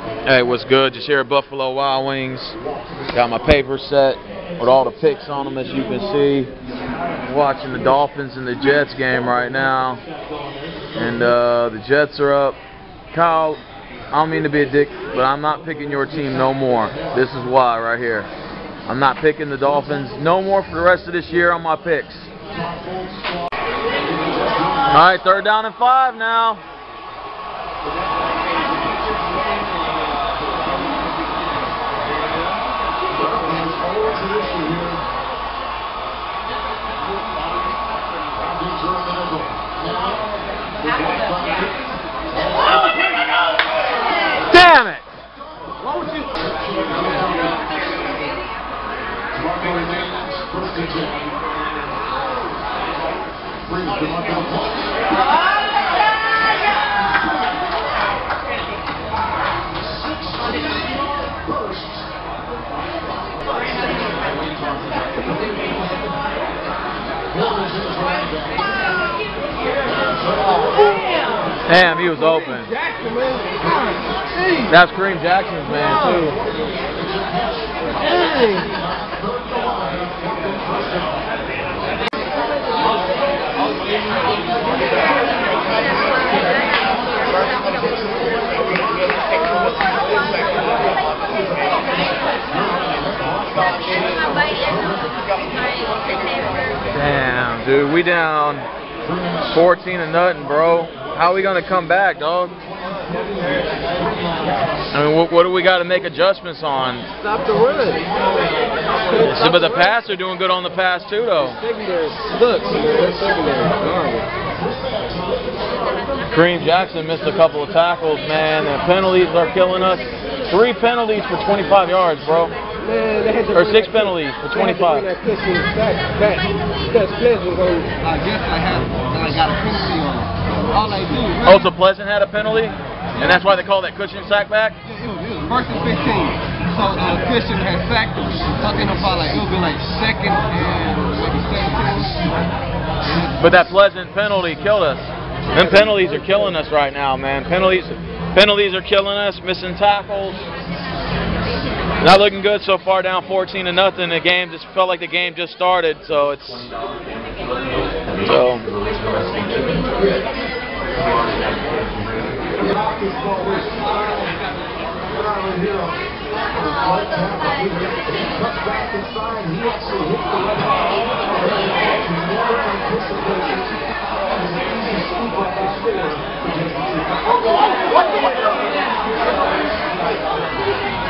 Hey, what's good? Just here at Buffalo Wild Wings. Got my paper set with all the picks on them, as you can see. Watching the Dolphins and the Jets game right now. And uh, the Jets are up. Kyle, I don't mean to be a dick, but I'm not picking your team no more. This is why right here. I'm not picking the Dolphins no more for the rest of this year on my picks. All right, third down and five now. Damn it! He was open. That's Kareem Jackson's man too. Damn, dude, we down 14 to nothing, bro. How are we gonna come back, dog? I mean, what, what do we got to make adjustments on? Stop the run. See, but the pass are doing good on the pass too, though. Secondary sucks, man. Secondary garbage. Kareem Jackson missed a couple of tackles, man. The penalties are killing us. Three penalties for 25 yards, bro. Man, they had to Or six penalties for they had to 25. bring that cushion back, back. Because Pleasant on. I guess I have, and I got a penalty on it. All I do, Oh, so Pleasant had a penalty, and that's why they call that cushion sack back. it, was, it was first and 15. So uh, Christian had sacked him. Talking about like, it would be like second and maybe 17. But that Pleasant penalty killed us. Them penalties are killing us right now, man. Penalties, penalties are killing us. Missing tackles. Not looking good so far. Down 14 to nothing. The game just felt like the game just started. So it's so. There's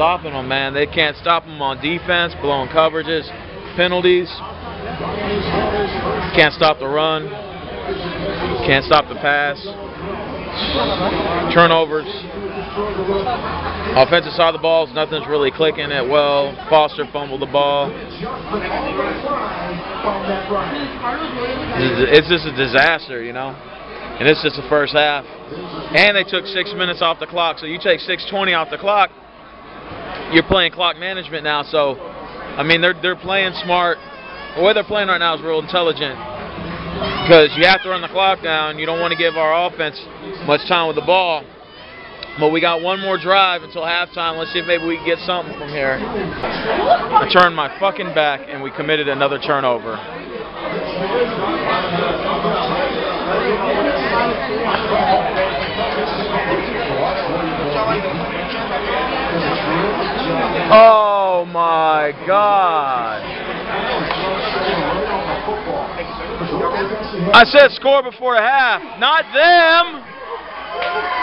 stopping them, man. They can't stop them on defense, blowing coverages, penalties. Can't stop the run. Can't stop the pass. Turnovers. Offensive side of the balls, nothing's really clicking it well. Foster fumbled the ball. It's just a disaster, you know. And it's just the first half. And they took six minutes off the clock. So you take 6:20 off the clock, you're playing clock management now. So, I mean, they're they're playing smart. The way they're playing right now is real intelligent because you have to run the clock down. You don't want to give our offense much time with the ball. But we got one more drive until halftime. Let's see if maybe we can get something from here. I turned my fucking back and we committed another turnover. Oh my god. I said score before half, not them.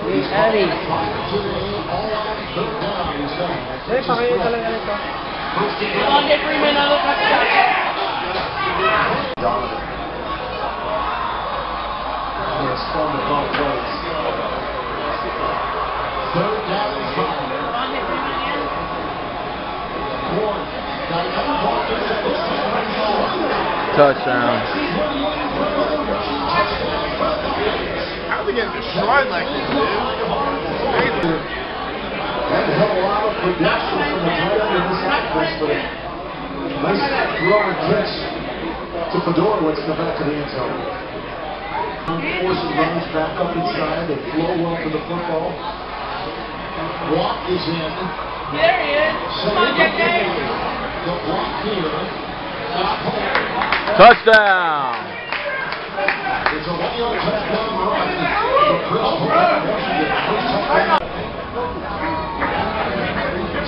Eddie. five today, all on third down. He's got Eh, pakinggan talaga nito. first Freeman na lang Donovan. Yes, from the both ways. Third down and five. Warren. Got he getting destroyed like this, dude? Nice throw and catch to Fiedorowicz in the back of the end zone. Forces runs back up inside. They flow well for the football. Block is in. There he is. Come on, JJ. The block here. Touchdown.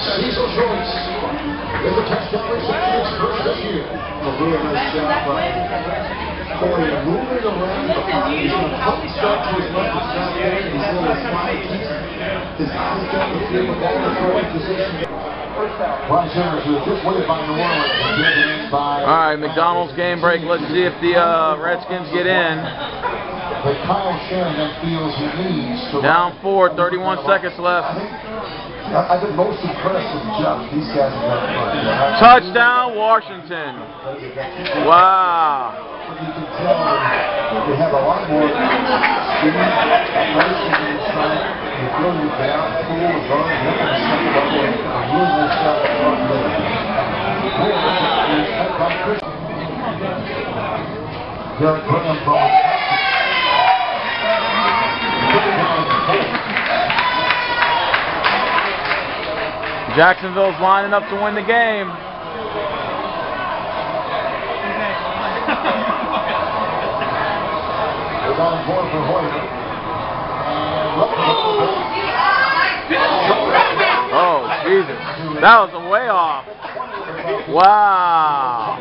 Cecil Shorts with the touchdown reception his first this year. A really nice job by Corey moving around the pocket. He's going to pump start to his left and there. He's going to his eyes down the field with all the throwing position. Ron Sanders was just waited by New Orleans and given in by All right, McDonald's game break. Let's see if the uh, Redskins get in. But Kyle Shanahan feels he needs to Down four, 31 seconds left. I- I've been most impressed with Jeff. These guys fun. Touchdown, Washington. Wow. You can tell they have a lot more speed, motion inside. They throw you down, pull, and run, and look at the second level, and use their shot at front middle. More is set by Chris. Derek Graham from Jacksonville's lining up to win the game. They're on board for Hoyer. Oh, Jesus. That was a way off. Wow.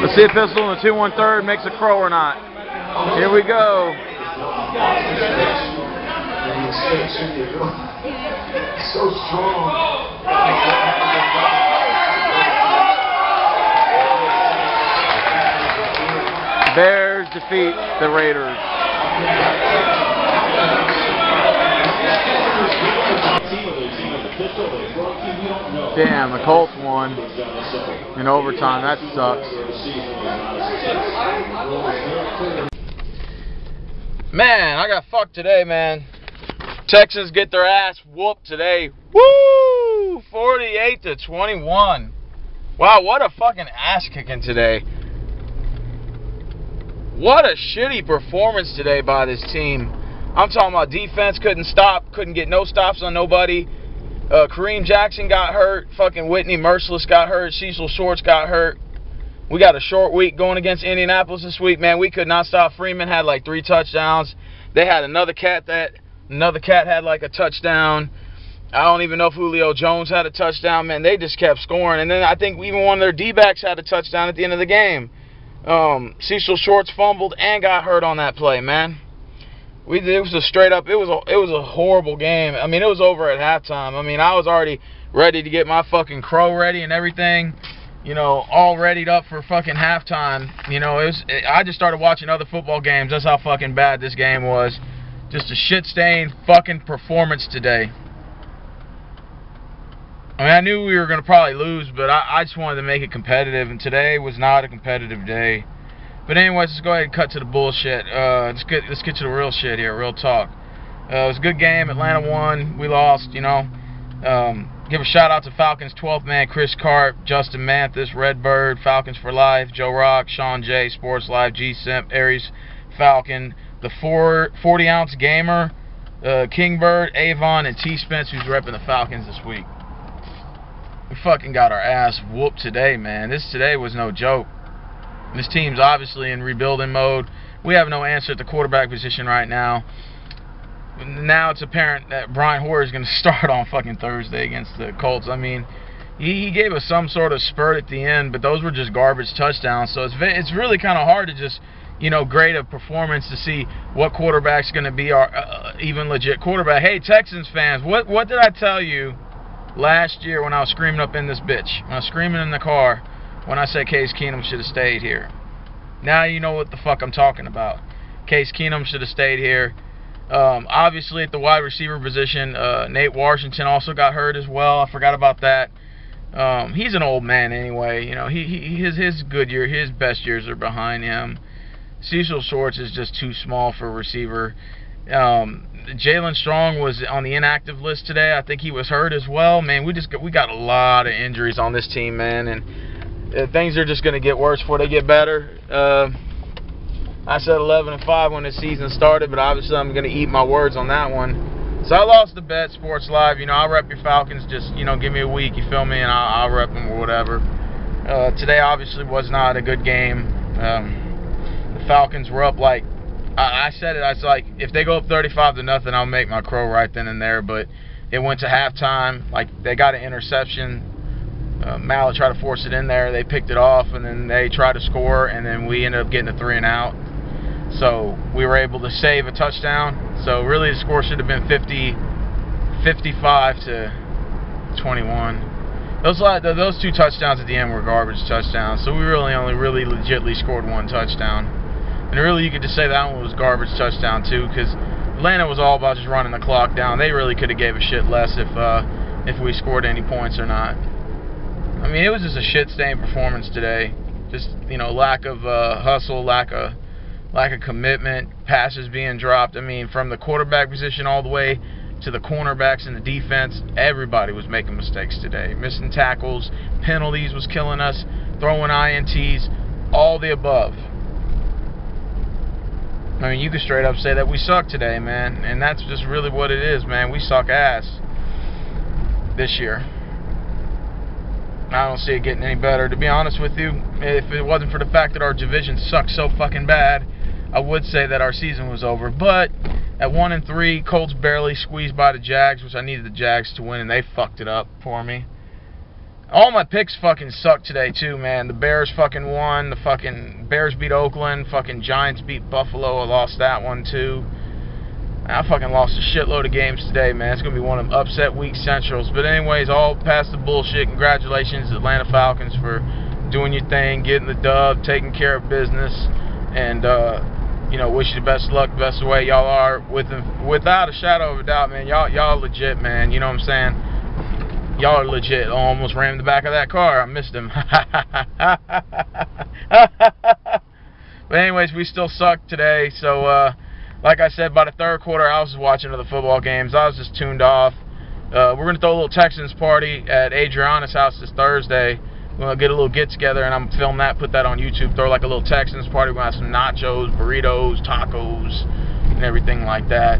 Let's see if Pistol in the 2 1 third makes a crow or not. Here we go. so strong. Bears defeat the Raiders. Damn, the Colts won in overtime. That sucks. Man, I got fucked today, man. Texans get their ass whooped today. Woo! 48 to 21. Wow, what a fucking ass kicking today. What a shitty performance today by this team. I'm talking about defense couldn't stop, couldn't get no stops on nobody. Uh, Kareem Jackson got hurt. Fucking Whitney Mercilus got hurt. Cecil Shorts got hurt. We got a short week going against Indianapolis this week, man. We could not stop. Freeman had like three touchdowns. They had another cat that another cat had like a touchdown. I don't even know if Julio Jones had a touchdown, man. They just kept scoring. And then I think even one of their D backs had a touchdown at the end of the game. Um, Cecil Shorts fumbled and got hurt on that play, man. We it was a straight up it was a it was a horrible game. I mean it was over at halftime. I mean I was already ready to get my fucking crow ready and everything, you know, all readied up for fucking halftime. You know, it was I just started watching other football games. That's how fucking bad this game was. Just a shit stained fucking performance today. I mean, I knew we were going to probably lose, but I, I just wanted to make it competitive, and today was not a competitive day. But anyways, let's go ahead and cut to the bullshit. Uh, let's get let's get to the real shit here, real talk. Uh, it was a good game. Atlanta won. We lost. You know. Um, give a shout out to Falcons 12th man Chris Carp, Justin Manthis, Redbird, Falcons for Life, Joe Rock, Sean J, Sports Live, G Simp, Aries Falcon, the four, 40 ounce gamer, uh, Kingbird, Avon, and T Spence, who's repping the Falcons this week. We fucking got our ass whooped today, man. This today was no joke. This team's obviously in rebuilding mode. We have no answer at the quarterback position right now. Now it's apparent that Brian Hoyer is going to start on fucking Thursday against the Colts. I mean, he, he gave us some sort of spurt at the end, but those were just garbage touchdowns. So it's it's really kind of hard to just you know grade a performance to see what quarterback's going to be our uh, even legit quarterback. Hey Texans fans, what what did I tell you last year when I was screaming up in this bitch? When I was screaming in the car when I said Case Keenum should have stayed here. Now you know what the fuck I'm talking about. Case Keenum should have stayed here. Um, obviously, at the wide receiver position, uh, Nate Washington also got hurt as well. I forgot about that. Um, he's an old man anyway. You know, he, he his his good year, his best years are behind him. Cecil Shorts is just too small for a receiver. Um, Jaelen Strong was on the inactive list today. I think he was hurt as well. Man, we just got, we got a lot of injuries on this team, man, and uh, things are just going to get worse before they get better. Uh, I said 11 and 5 when the season started, but obviously I'm going to eat my words on that one. So I lost the bet, Sports Live. You know, I'll rep your Falcons. Just you know, give me a week. You feel me? And I'll, I'll rep them or whatever. Uh, today obviously was not a good game. Um, the Falcons were up like I, I said it. I was like, if they go up 35 to nothing, I'll make my crow right then and there. But it went to halftime. Like they got an interception. Uh, Mallett tried to force it in there. They picked it off, and then they tried to score, and then we ended up getting a three and out. So we were able to save a touchdown. So really, the score should have been 50, 55 to 21. Those those two touchdowns at the end were garbage touchdowns. So we really only really legitly scored one touchdown. And really, you could just say that one was garbage touchdown too, because Atlanta was all about just running the clock down. They really could have gave a shit less if uh, if we scored any points or not. I mean, it was just a shit stained performance today. Just you know, lack of uh, hustle, lack of lack of commitment, passes being dropped. I mean, from the quarterback position all the way to the cornerbacks and the defense, everybody was making mistakes today. Missing tackles, penalties was killing us, throwing INTs, all the above. I mean, you could straight up say that we suck today, man, and that's just really what it is, man. We suck ass this year. I don't see it getting any better. To be honest with you, if it wasn't for the fact that our division sucked so fucking bad, I would say that our season was over. But at one and three, Colts barely squeezed by the Jags, which I needed the Jags to win, and they fucked it up for me. All my picks fucking suck today too, man. The Bears fucking won. The fucking Bears beat Oakland. Fucking Giants beat Buffalo. I lost that one too. I fucking lost a shitload of games today, man. It's gonna be one of them upset week centrals. But anyways, all past the bullshit. Congratulations, Atlanta Falcons, for doing your thing, getting the dub, taking care of business, and uh, you know, wish you the best luck, best way y'all are. With without a shadow of a doubt, man, y'all y'all legit, man. You know what I'm saying? Y'all are legit. Almost ran in the back of that car. I missed him. but anyways, we still suck today. So, uh, like I said, by the third quarter, I was watching other football games. I was just tuned off. Uh, we're gonna throw a little Texans party at Adriana's house this Thursday. We're gonna get a little get together, and I'm gonna film that, put that on YouTube. Throw like a little Texans party. We're gonna have some nachos, burritos, tacos, and everything like that,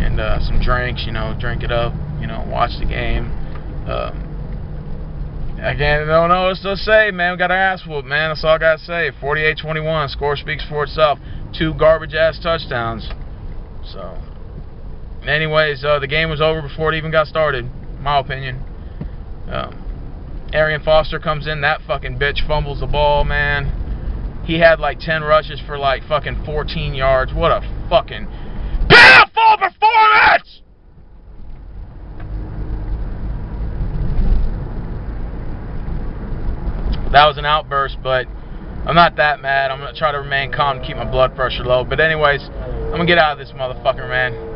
and uh, some drinks. You know, drink it up. You know, watch the game. Um, again, don't know what to say, man. We got our ass whooped, man. That's all I got to say. 48-21. Score speaks for itself. Two garbage-ass touchdowns. So, anyways, uh, the game was over before it even got started, my opinion. Um, Arian Foster comes in. That fucking bitch fumbles the ball, man. He had like 10 rushes for like fucking 14 yards. What a fucking pitiful performance! That was an outburst, but I'm not that mad. I'm going to try to remain calm keep my blood pressure low. But anyways, I'm going to get out of this motherfucker, man.